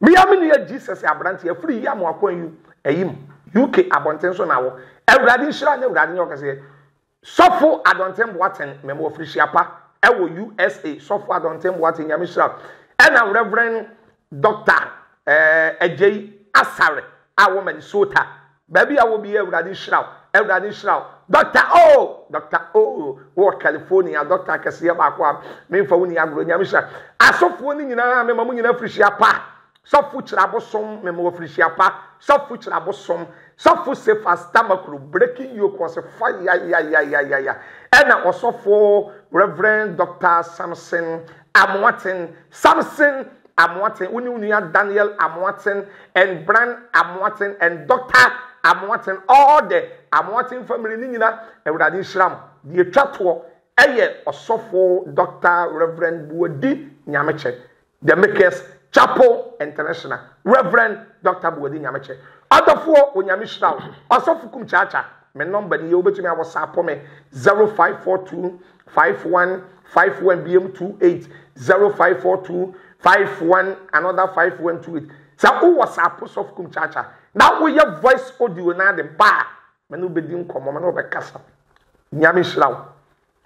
Me ya me nua Jesus yɛ abranteɛ firi yam akwan yu ɛyi mu UK abɔnten so na wɔ awurade nhyira ne awurade nyɛ ɔkɛseɛ sɔfo adɔnten boaten me wɔ firi hyia pa ɛwɔ USA sɔfo adɔnten boaten nyame hyira ɛna reverend doctor ɛɛ agyei asare a wɔ Minnesota Baabi a wɔ biaa awurade nhyira wo awurade nhyira wo doctor oh doctor oh wɔ California doctor akɛseɛ baako a memfa wo ni agorɔ nyame hyira asɔfoɔ no nyinaa mema mo nyinaa firihyia pa sɔfo kyerɛ abosom mema wɔ firihyia pa sɔfo kyerɛ abosom sɔfo sefa stamakuru breaking yoke ɔse fa yayayayaya ɛna ɔsɔfo reverend doctor Samson amoaten Samson Amoatsen, wo nye wo nua Daniel Amoatsen and Brian Amoatsen and Doctor Amoatsen, all the Amoatsen family no nyina, Ewuradze nhyira mo. Deɛ etwa toɔ yɛ Ɔsɔfo Doctor Rev. Boadi Nyamekyɛ, The Makers Chapel International, Rev. Doctor Boadi Nyamekyɛ. Ɔdɔfoɔ, Onyame hyira wo. Ɔsɔfo Kumkyaakya, me nɔmba nie, wobɛtumi a wɔsapɔ me 0542 Five one five one biem two eight zero five four two five one another five one two eight sɛ wowɔ saa post of kum kyakya na woyɛ voice audio na ade ba a mɛne wobɛdi nkɔmmɔ mɛne wobɛkasa nyame nhyira wo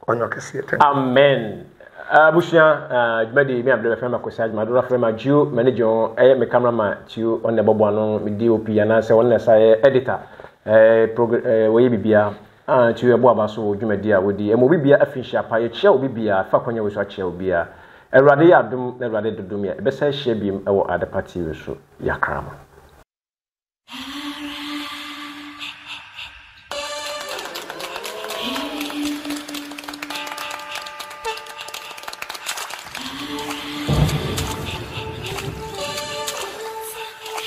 ɔnyɛ ɔkɛseɛ tɛm amen abusua dwumadi mi abdul fɛn ma kosa adwuma dora fɛn ma jiw mɛne jiw ɛyɛ mi kamara ma jiw ɔne bɔbɔ ano mi dop anaasɛ ɔne sa yɛ editor ɛɛ program ɛɛ wɔyɛ bibia. a nkyii yɛbɔ aba so wɔ dwumadie a wɔdi. Ɛma obi biara afinhyia pa. Yɛkyea obi biara. Ɛfa kwan a wei so akyea obi biara. Awurade yɛ adom na Awurade dodom yɛ. Ɛbɛsan ahyia biom wɔ Adepa TV so. Yakrama.